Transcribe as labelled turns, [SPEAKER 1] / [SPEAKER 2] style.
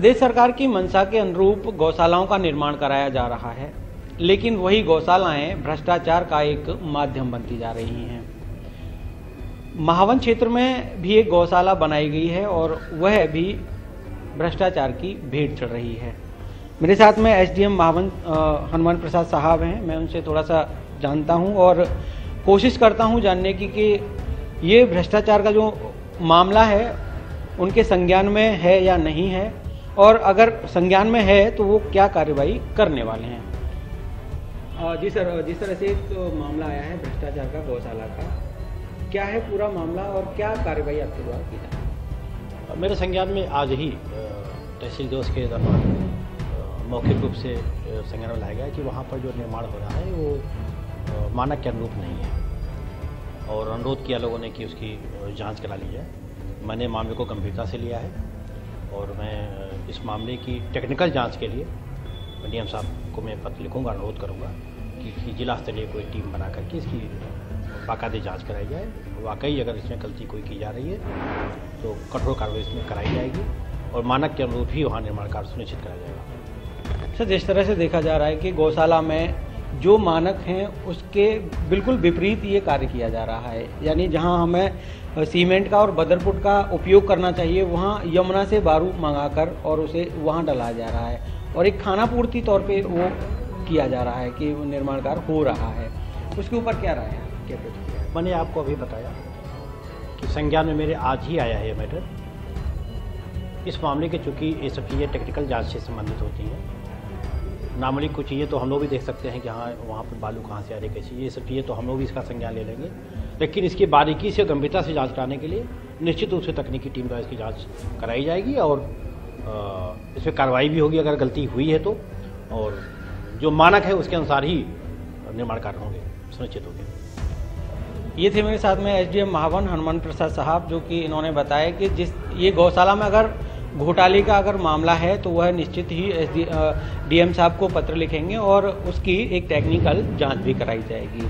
[SPEAKER 1] प्रदेश सरकार की मंशा के अनुरूप गौशालाओं का निर्माण कराया जा रहा है, लेकिन वही गौशालाएँ भ्रष्टाचार का एक माध्यम बनती जा रही हैं। महावन क्षेत्र में भी एक गौशाला बनाई गई है और वह भी भ्रष्टाचार की भेंट चढ़ रही है। मेरे साथ में एसडीएम महावन हनुमान प्रसाद साहब हैं। मैं उनसे थोड़ा सा जानता हूँ और कोशिश करता हूँ जानने की कि ये भ्रष्टाचार का जो मामला है, उनके संज्ञान में है या नहीं है। और अगर संज्ञान में है तो वो क्या कार्रवाई करने वाले हैं? जी सर जिस तरह से एक मामला आया है भ्रष्टाचार का गौशाला का क्या है पूरा मामला और क्या कार्रवाई आपके द्वारा की जाए
[SPEAKER 2] मेरे संज्ञान में आज ही तहसील दिवस के दौरान मौखिक रूप से संज्ञान में लाया गया कि वहाँ पर जो निर्माण हो रहा है वो मानक के अनुरूप नहीं है। और अनुरोध किया लोगों ने कि उसकी जाँच करा ली जाए। मैंने मामले को गंभीरता से लिया है और मैं इस मामले की टेक्निकल जाँच के लिए डी साहब को मैं पत्र लिखूँगा, अनुरोध करूँगा कि जिला स्तरीय कोई टीम बना करके इसकी बाकायदे जाँच कराई जाए। वाकई अगर इसमें गलती कोई की जा रही है तो कठोर कार्रवाई इसमें कराई जाएगी और मानक के अनुरूप ही वहाँ निर्माण कार्य सुनिश्चित कराया जाएगा।
[SPEAKER 1] सर, जिस तरह से देखा जा रहा है कि गौशाला में जो मानक हैं, उसके बिल्कुल विपरीत ये कार्य किया जा रहा है। यानी जहाँ हमें सीमेंट का और बदरपुट का उपयोग करना चाहिए, वहाँ यमुना से बारू मंगाकर और उसे वहाँ डलाया जा रहा है। और एक खाना पूर्ति तौर पे वो किया जा रहा है कि निर्माण कार्य हो रहा है। उसके ऊपर क्या राय है? क्या
[SPEAKER 2] मैंने आपको अभी बताया कि संज्ञान में मेरे आज ही आया है ये मैटर। इस मामले के चूँकि ये सब चीज़ें टेक्निकल जाँच से संबंधित होती हैं। नामली कुछ चीज़ें तो हम लोग भी देख सकते हैं कि हाँ वहाँ पर बालू कहाँ से आ रही कैसी, ये सब चीज़ें तो हम लोग भी इसका संज्ञान ले लेंगे। लेकिन इसकी बारीकी से, गंभीरता से जाँच कराने के लिए निश्चित रूप से तकनीकी टीम द्वारा इसकी जाँच कराई जाएगी और इस पर कार्रवाई भी होगी अगर गलती हुई है तो। और जो मानक है उसके अनुसार ही निर्माण कार्य होंगे, सुनिश्चित होंगे।
[SPEAKER 1] ये थे मेरे साथ में एसडीएम महावन हनुमान प्रसाद साहब, जो कि इन्होंने बताया कि जिस, ये गौशाला में अगर घोटाले का अगर मामला है तो वह निश्चित ही एस डी एम साहब को पत्र लिखेंगे और उसकी एक टेक्निकल जाँच भी कराई जाएगी।